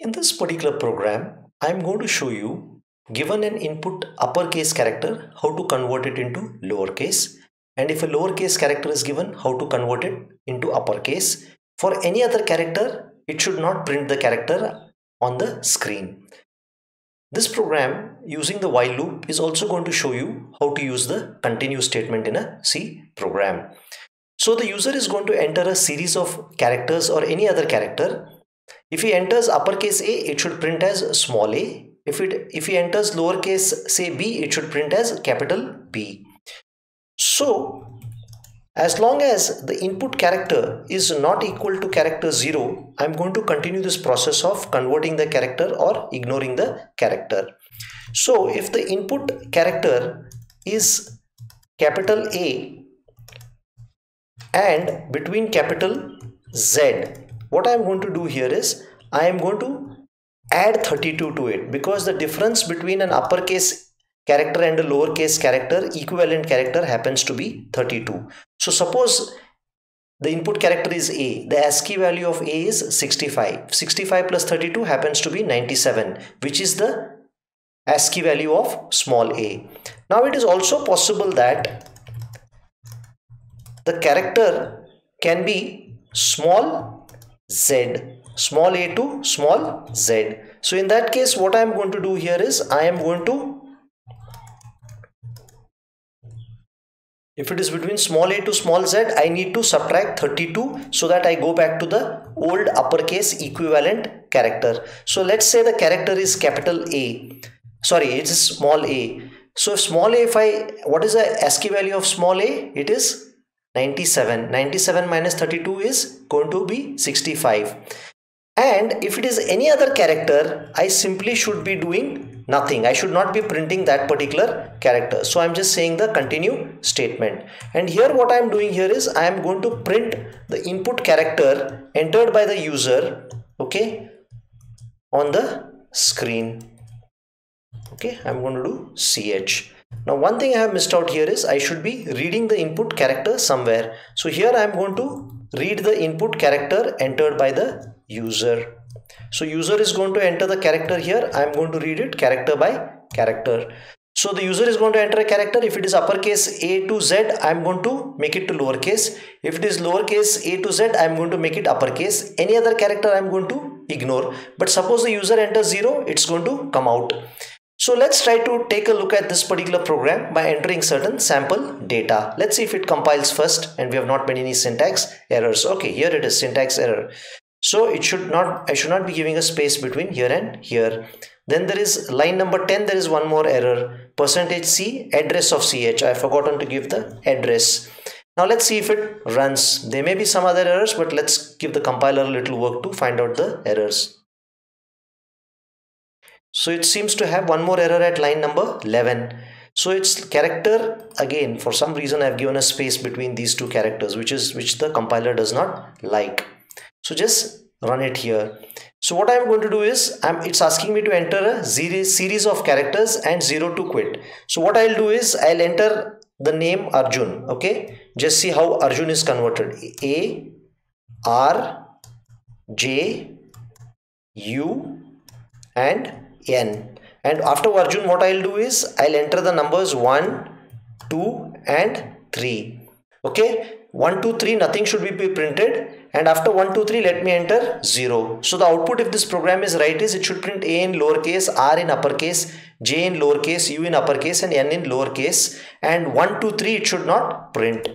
In this particular program, I'm going to show you given an input uppercase character, how to convert it into lowercase. And if a lowercase character is given, how to convert it into uppercase. For any other character, it should not print the character on the screen. This program using the while loop is also going to show you how to use the continue statement in a C program. So the user is going to enter a series of characters or any other character. If he enters uppercase A, it should print as small a. If it if he enters lowercase say B, it should print as capital B. So as long as the input character is not equal to character 0, I'm going to continue this process of converting the character or ignoring the character. So if the input character is capital A and between capital Z, what I'm going to do here is I am going to add 32 to it because the difference between an uppercase character and a lowercase character equivalent character happens to be 32 so suppose the input character is a the ascii value of a is 65 65 plus 32 happens to be 97 which is the ascii value of small a. Now it is also possible that the character can be small z small a to small z so in that case what i am going to do here is i am going to If it is between small a to small z, I need to subtract 32 so that I go back to the old uppercase equivalent character. So let's say the character is capital A. Sorry, it is small a. So small a, if I, what is the ASCII value of small a? It is 97. 97 minus 32 is going to be 65. And if it is any other character, I simply should be doing nothing. I should not be printing that particular character. So i'm just saying the continue statement. And here what i'm doing here is i am going to print the input character entered by the user okay on the screen. Okay i'm going to do ch now one thing i have missed out here is i should be reading the input character somewhere so here i am going to read the input character entered by the user so user is going to enter the character here. I am going to read it character by character. So the user is going to enter a character. If it is uppercase A to Z, I am going to make it to lowercase. If it is lowercase A to Z, I am going to make it uppercase. Any other character I am going to ignore. But suppose the user enters 0, it's going to come out. So let's try to take a look at this particular program by entering certain sample data. Let's see if it compiles first and we have not made any syntax errors. Okay, here it is syntax error. So it should not i should not be giving a space between here and here. Then there is line number 10 there is one more error. Percentage c address of ch i forgotten to give the address. Now let's see if it runs. There may be some other errors but let's give the compiler a little work to find out the errors so it seems to have one more error at line number 11 so its character again for some reason i've given a space between these two characters which is which the compiler does not like. So just run it here. So what i'm going to do is I'm, it's asking me to enter a series of characters and zero to quit. So what i'll do is i'll enter the name arjun okay? Just see how arjun is converted. A r j u and n. And after arjun what i'll do is i'll enter the numbers 1 2 and 3 okay? 1 2 3 nothing should be printed. And after 1 2 3 let me enter 0 so the output if this program is right is it should print a in lowercase r in uppercase j in lowercase u in uppercase and n in lowercase. And 1 2 3 it should not print.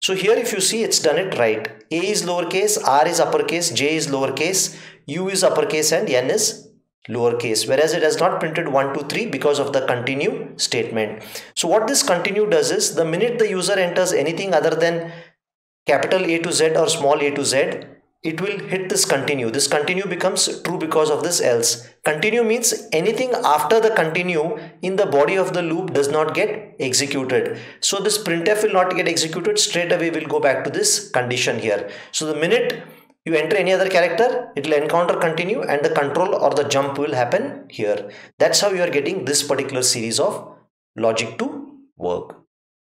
So here if you see it's done it right. A is lowercase r is uppercase j is lowercase u is uppercase and n is lowercase whereas it has not printed 1 2 3 because of the continue statement so what this continue does is the minute the user enters anything other than capital A to Z or small a to Z, it will hit this continue. This continue becomes true because of this else. Continue means anything after the continue in the body of the loop does not get executed. So this printf will not get executed straight away will go back to this condition here. So the minute you enter any other character, it will encounter continue and the control or the jump will happen here. That's how you are getting this particular series of logic to work.